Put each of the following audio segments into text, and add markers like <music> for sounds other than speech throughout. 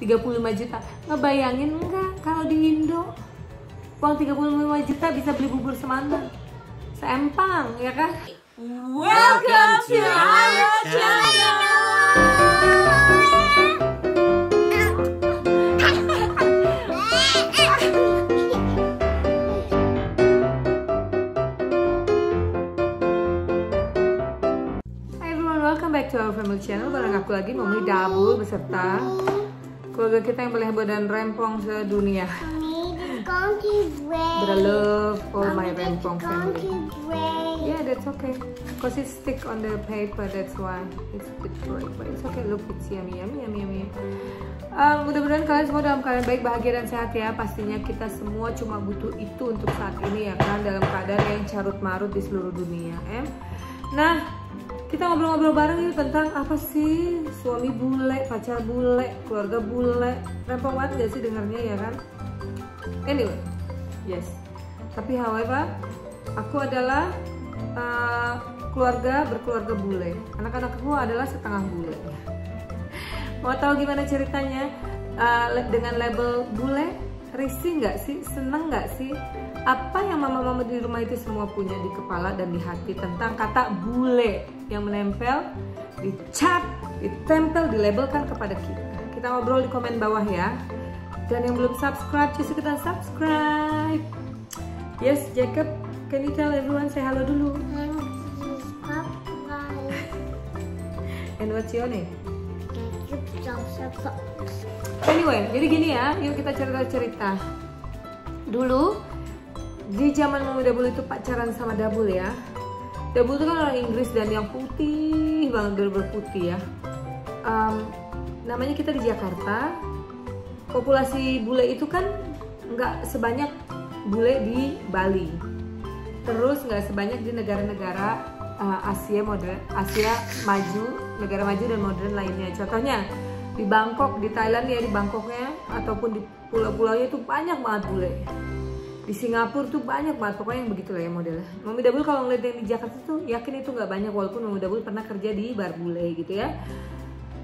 35 juta. Ngebayangin enggak kalau di Indo uang 35 juta bisa beli bubur semangka? Seempang ya kan? Welcome to our channel. Welcome back to our family channel. Bareng aku lagi, Mami Dabul beserta keluarga kita yang paling heboh dan rempong sedunia. But I love all my rempong family. Yeah, that's okay. Cause it stick on the paper, that's why It's a bit break, but it's okay. Look, it's yummy, yummy, yummy, yummy. Um, Mudah-mudahan kalian semua dalam keadaan baik, bahagia, dan sehat ya. Pastinya kita semua cuma butuh itu untuk saat ini ya kan Dalam keadaan yang carut-marut di seluruh dunia em. Nah, kita ngobrol-ngobrol bareng yuk tentang apa sih suami bule, pacar bule, keluarga bule. Rempong banget gak sih dengarnya ya kan? Anyway, yes. Tapi however, aku adalah uh, keluarga berkeluarga bule. Anak-anakku adalah setengah bule. <laughs> Mau tahu gimana ceritanya uh, dengan label bule? Risih nggak sih? Seneng nggak sih? Apa yang mama-mama di rumah itu semua punya di kepala dan di hati tentang kata bule yang menempel, dicap, ditempel, dilabelkan kepada kita. Kita ngobrol di komen bawah ya. Dan yang belum subscribe, just ikutan subscribe. Yes, Jacob, can you tell everyone say hello dulu? <laughs> And what's your name? Anyway, jadi gini ya, yuk kita cerita-cerita. Dulu di zaman Mama Dabul itu pacaran sama Dabul ya. Dabul itu kan orang Inggris dan yang putih banget bener putih ya. Em, namanya kita di Jakarta. Populasi bule itu kan nggak sebanyak bule di Bali. Terus nggak sebanyak di negara-negara uh, Asia modern, Asia maju, negara maju dan modern lainnya. Contohnya di Bangkok, di Thailand ya di Bangkoknya ataupun di pulau-pulaunya itu banyak banget bule. Di Singapura tuh banyak banget pokoknya yang begitu lah ya modelnya. Mami Dabul kalau ngeliat yang di Jakarta tuh yakin itu nggak banyak walaupun Mami Dabul pernah kerja di bar bule gitu ya.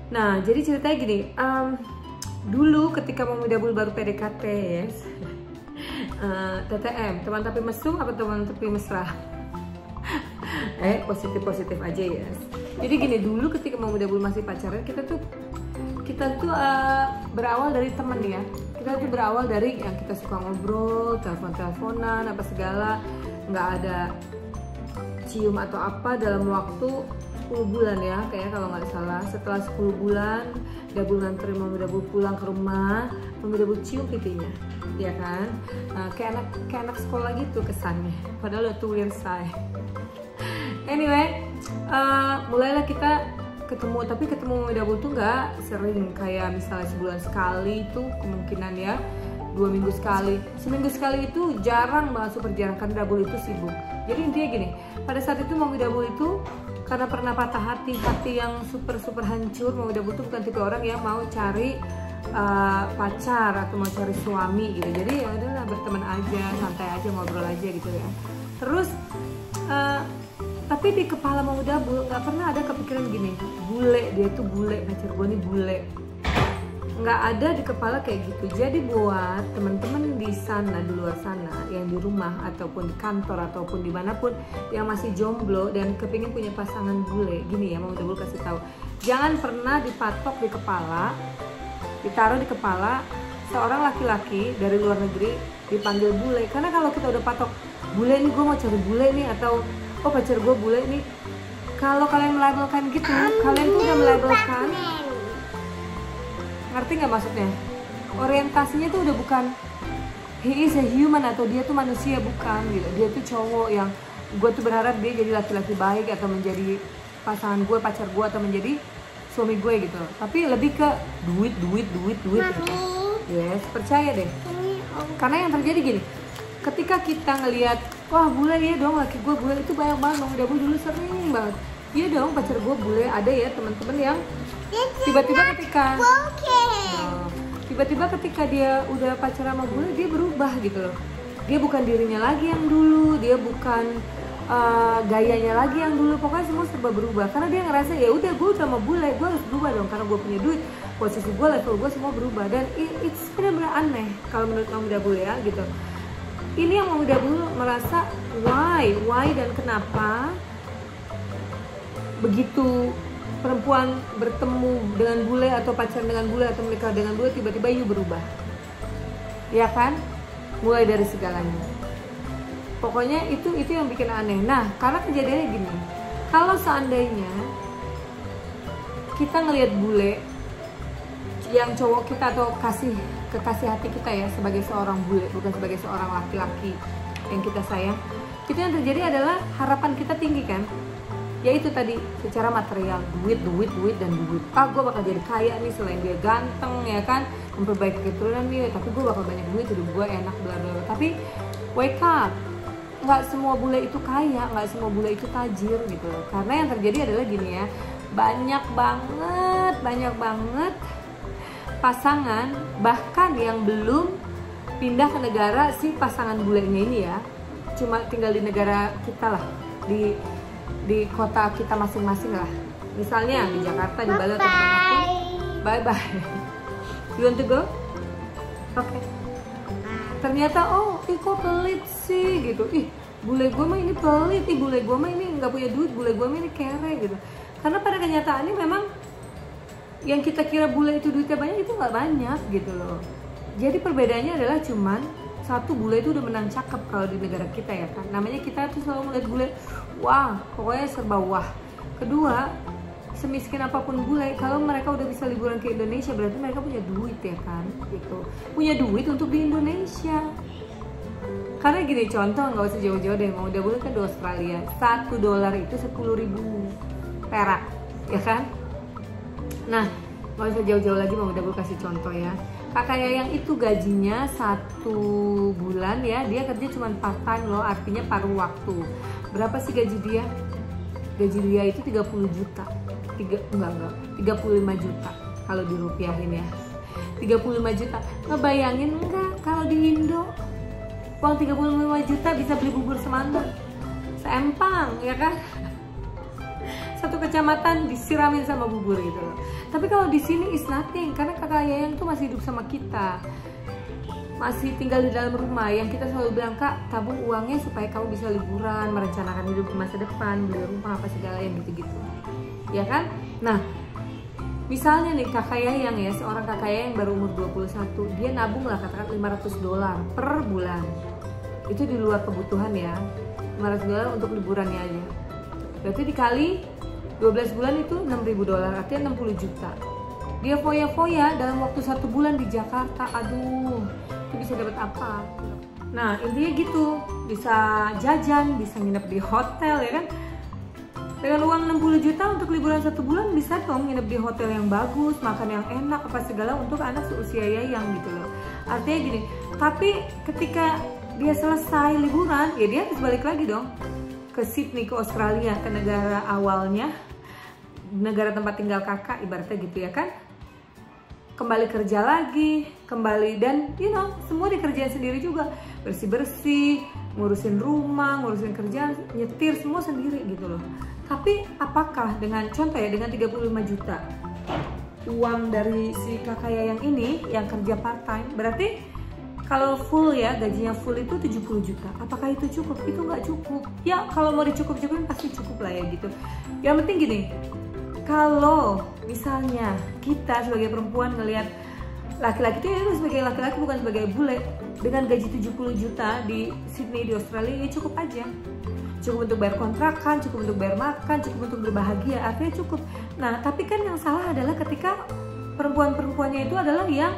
Nah jadi ceritanya gini, em, dulu ketika Mami Dabul baru PDKT yes, <laughs> eh, TTM teman tapi mesum apa teman tapi mesra? <laughs> eh positif positif aja ya. Jadi gini dulu ketika Mami Dabul masih pacaran kita tuh kita tuh eh, berawal dari teman ya. Kita tuh berawal dari yang kita suka ngobrol telepon teleponan apa segala. Nggak ada cium atau apa dalam waktu 10 bulan ya kayaknya kalau nggak salah. Setelah 10 bulan Dabul nganterin Mami Dabul pulang ke rumah Mami Dabul cium pipinya ya kan? Nah, kayak anak kayak anak sekolah gitu kesannya. Padahal udah weird say anyway eh, mulailah kita ketemu tapi ketemu Dabul tuh nggak sering. Kayak misalnya sebulan sekali itu kemungkinan ya dua minggu sekali. Seminggu sekali itu jarang banget super jarang karena Dabul itu sibuk. Jadi intinya gini pada saat itu Mami Dabul itu karena pernah patah hati hati yang super super hancur Mami Dabul tuh bukan tipe orang yang mau cari uh, pacar atau mau cari suami gitu. Jadi ya udahlah berteman aja santai aja ngobrol aja gitu ya. Terus uh, tapi di kepala mau Dabul nggak pernah ada kepikiran gini. Bule dia tuh bule pacar gue nih bule. Nggak ada di kepala kayak gitu. Jadi buat teman-teman di sana di luar sana yang di rumah ataupun di kantor ataupun di mana pun yang masih jomblo dan kepingin punya pasangan bule gini ya mau Dabul kasih tahu. Jangan pernah dipatok di kepala ditaruh di kepala seorang laki-laki dari luar negeri dipanggil bule. Karena kalau kita udah patok bule nih gue mau cari bule nih atau oh pacar gue bule nih? Kalau kalian melabelkan gitu kalian tuh udah melabelkan. Ngerti nggak maksudnya? Orientasinya tuh udah bukan he is a human atau dia tuh manusia bukan gitu. Dia tuh cowok yang gue tuh berharap dia jadi laki-laki baik atau menjadi pasangan gue pacar gue atau menjadi suami gue gitu. Tapi lebih ke duit duit duit duit gitu. yes percaya deh. Karena yang terjadi gini ketika kita ngelihat wah bule ya dong laki gue bule. Itu banyak banget bang Dabul dulu sering banget. Iya dong pacar gue bule. Ada ya teman-teman yang tiba-tiba ketika tiba-tiba ketika dia udah pacaran sama bule dia berubah gitu loh. Dia bukan dirinya lagi yang dulu dia bukan uh, gayanya lagi yang dulu. Pokoknya semua serba berubah. Karena dia ngerasa ya udah gue udah mau bule gue harus berubah dong. Karena gue punya duit posisi gue level gue semua berubah. Dan it, it's benar-benar aneh kalau menurut Om Dabul ya gitu ini yang Om Dabul merasa why? Why dan kenapa begitu perempuan bertemu dengan bule atau pacaran dengan bule atau menikah dengan bule tiba-tiba you berubah? Ya kan? Mulai dari segalanya. Pokoknya itu itu yang bikin aneh. Nah karena kejadiannya gini. Kalau seandainya kita ngelihat bule yang cowok kita atau kasih kekasih hati kita ya sebagai seorang bule bukan sebagai seorang laki-laki yang kita sayang. Itu yang terjadi adalah harapan kita tinggi kan? Ya itu tadi secara material duit duit duit dan duit. Ah gue bakal jadi kaya nih selain dia ganteng ya kan? Memperbaiki keturunan nih tapi gue bakal banyak duit hidup gue enak bla bla tapi wake up. Nggak semua bule itu kaya nggak semua bule itu tajir gitu karena yang terjadi adalah gini ya banyak banget banyak banget pasangan bahkan yang belum pindah ke negara si pasangan bulenya ini ya. Cuma tinggal di negara kita lah di di kota kita masing-masing lah. Misalnya di Jakarta di Bali atau di mana pun bye bye you want to go? Oke okay. ternyata oh ih kok pelit sih gitu. Ih bule gue mah ini pelit. Ih bule gue mah ini nggak punya duit. Bule gue mah ini kere gitu. Karena pada kenyataannya memang yang kita kira bule itu duitnya banyak itu nggak banyak gitu loh. Jadi perbedaannya adalah cuman satu bule itu udah menang cakep kalau di negara kita ya kan? Namanya kita tuh selalu melihat bule wah pokoknya serba wah. Kedua semiskin apa pun bule kalau mereka udah bisa liburan ke Indonesia berarti mereka punya duit ya kan? Gitu. Punya duit untuk di Indonesia. Karena gini contoh nggak usah jauh-jauh deh mau udah bule kan di Australia. Satu dolar itu sepuluh ribu perak ya kan nah nggak usah jauh-jauh lagi mau udah gue kasih contoh ya. Kakak Yayang itu gajinya satu bulan ya dia kerja cuma part time loh artinya paruh waktu. Berapa sih gaji dia? Gaji dia itu 30 juta. Tiga enggak enggak. 35 juta kalau dirupiahin ya. 35 juta. Ngebayangin enggak kalau di Indo? Uang 35 juta bisa beli bubur semangka seempang ya kan satu kecamatan disiramin sama bubur gitu. Loh tapi kalau di sini is nothing karena kakak Yayang tuh masih hidup sama kita. Masih tinggal di dalam rumah. Yang kita selalu bilang kak tabung uangnya supaya kamu bisa liburan merencanakan hidup di masa depan beli rumah apa segala yang gitu-gitu. Ya kan? Nah misalnya nih kakak Yayang ya seorang kakak Yayang baru umur 21 dia nabung lah katakan 500 dolar per bulan. Itu di luar kebutuhan ya. 500 dolar untuk liburannya aja. Berarti dikali 12 bulan itu 6000 dolar artinya 60 juta. Dia foya-foya dalam waktu satu bulan di Jakarta aduh itu bisa dapat apa? Nah intinya gitu bisa jajan bisa nginep di hotel ya kan? Dengan uang 60 juta untuk liburan satu bulan bisa dong nginep di hotel yang bagus makan yang enak apa segala untuk anak seusia yang gitu loh. Artinya gini tapi ketika dia selesai liburan ya dia harus balik lagi dong ke Sydney ke Australia ke negara awalnya. Negara tempat tinggal kakak ibaratnya gitu ya kan. Kembali kerja lagi kembali dan you know semua dikerjain sendiri juga. Bersih bersih ngurusin rumah ngurusin kerja nyetir semua sendiri gitu loh. Tapi apakah dengan contoh ya dengan 35 juta uang dari si kakak yang ini yang kerja part time berarti kalau full ya gajinya full itu 70 juta. Apakah itu cukup? Itu nggak cukup. Ya kalau mau dicukup-cukupin pasti cukup lah ya gitu. Yang penting gini kalau misalnya kita sebagai perempuan ngelihat laki-laki itu ya sebagai laki-laki bukan sebagai bule dengan gaji 70 juta di Sydney di Australia ya cukup aja. Cukup untuk bayar kontrakan, cukup untuk bayar makan, cukup untuk berbahagia, artinya cukup. Nah, tapi kan yang salah adalah ketika perempuan-perempuannya itu adalah yang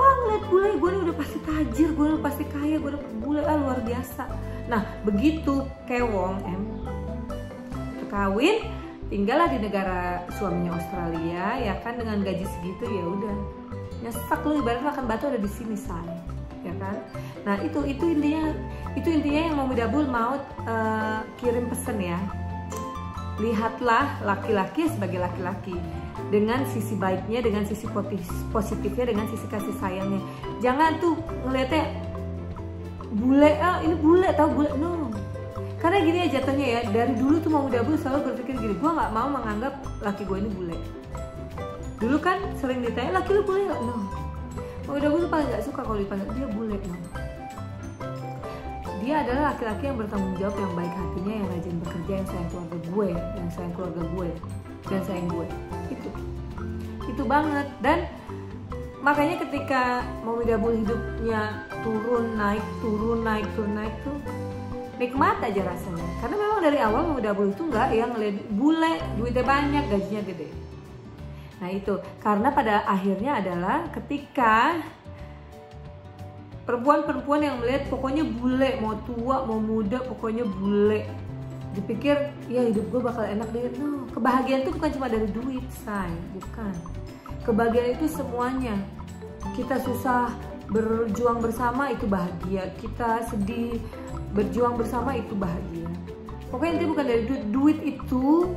wah ngeliat bule gue ini udah pasti tajir, gue udah pasti kaya, gue udah bule. Ah, luar biasa. Nah, begitu kewong em kawin tinggallah di negara suaminya Australia ya kan dengan gaji segitu ya udah. Nyesek lu ibarat makan batu ada di sini say. Ya kan? Nah itu itu intinya itu intinya yang mau Dabul mau uh, kirim pesan ya lihatlah laki-laki sebagai laki-laki dengan sisi baiknya dengan sisi positifnya dengan sisi kasih sayangnya. Jangan tuh ngeliatnya bule ah ini bule tau bule. No. Karena gini ya jatuhnya ya dari dulu tuh mau muda selalu berpikir gini gue nggak mau menganggap laki gue ini bule. Dulu kan sering ditanya laki lu bule nggak? No. Mau muda tuh paling nggak suka kalau dipanggil dia bule no dia adalah laki-laki yang bertanggung jawab yang baik hatinya yang rajin bekerja yang sayang keluarga gue yang sayang keluarga gue dan sayang gue. Itu. Itu banget. Dan makanya ketika mau Dabul hidupnya turun naik turun naik turun naik tuh nikmat aja rasanya. Karena memang dari awal mau Dabul itu nggak yang bule duitnya banyak gajinya gede. Nah itu. Karena pada akhirnya adalah ketika perempuan-perempuan yang melihat pokoknya bule mau tua mau muda pokoknya bule. Dipikir ya hidup gue bakal enak deh. No kebahagiaan itu bukan cuma dari duit say. Bukan. Kebahagiaan itu semuanya. Kita susah berjuang bersama itu bahagia. Kita sedih berjuang bersama itu bahagia. Pokoknya itu bukan dari duit. Duit itu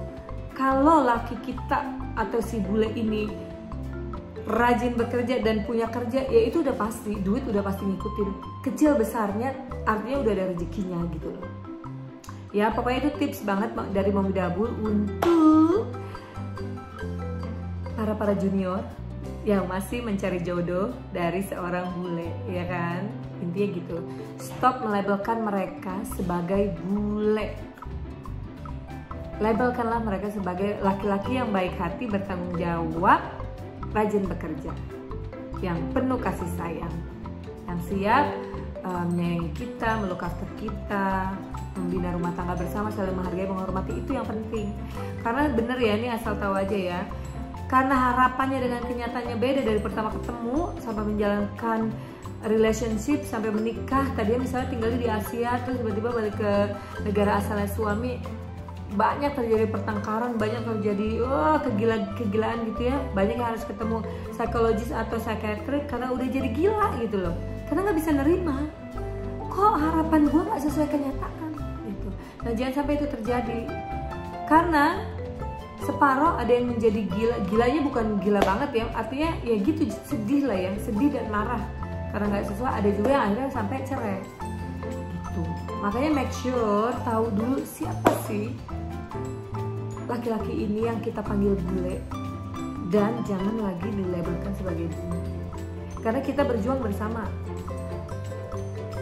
kalau laki kita atau si bule ini rajin bekerja dan punya kerja ya itu udah pasti duit udah pasti ngikutin. Kecil besarnya artinya udah ada rezekinya gitu loh. Ya pokoknya itu tips banget dari Mami Dabul untuk para para junior yang masih mencari jodoh dari seorang bule ya kan? Intinya gitu. Stop melabelkan mereka sebagai bule. Labelkanlah mereka sebagai laki-laki yang baik hati bertanggung jawab rajin bekerja, yang penuh kasih sayang, yang siap um, menyayangi kita, meluk after kita, membina rumah tangga bersama, saling menghargai, menghormati itu yang penting. Karena bener ya, ini asal tahu aja ya. Karena harapannya dengan kenyataannya beda dari pertama ketemu sampai menjalankan relationship sampai menikah. Tadinya misalnya tinggal di Asia terus tiba-tiba balik ke negara asalnya suami banyak terjadi pertengkaran, banyak terjadi oh, kegilaan kegilaan gitu ya. Banyak yang harus ketemu psikologis atau psikiatrik karena udah jadi gila gitu loh. Karena nggak bisa nerima. Kok harapan gue nggak sesuai kenyataan gitu. Nah jangan sampai itu terjadi. Karena separoh ada yang menjadi gila. Gilanya bukan gila banget ya. Artinya ya gitu sedih lah ya, sedih dan marah karena nggak sesuai. Ada juga yang akhirnya sampai cerai. Gitu. Makanya make sure tahu dulu siapa sih laki-laki ini yang kita panggil bule dan jangan lagi dilabelkan sebagai bule karena kita berjuang bersama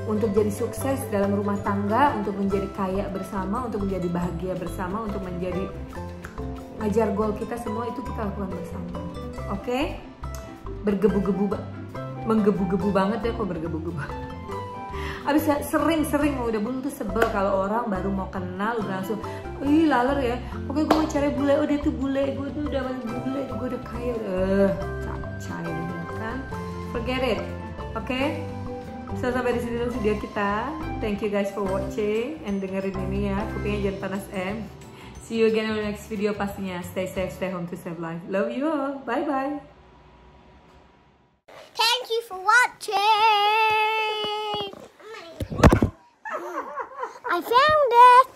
untuk jadi sukses dalam rumah tangga, untuk menjadi kaya bersama, untuk menjadi bahagia bersama, untuk menjadi ngajar goal kita semua itu kita lakukan bersama. Oke? Okay? Bergebu-gebu menggebu-gebu banget ya kok bergebu-gebu abis sering-sering mau udah bulu tuh sebel kalau orang baru mau kenal udah langsung ih laler ya pokoknya gue mau cari bule dia tuh bule gue tuh udah bule gue udah kaya eh capcay kan forget it oke okay? So sampai di sini dulu video kita. Thank you guys for watching and dengerin ini ya. Kupingnya jangan panas em. See you again in the next video pastinya. Stay safe, stay home to save life. Love you all. Bye bye. Thank you for watching. I found it!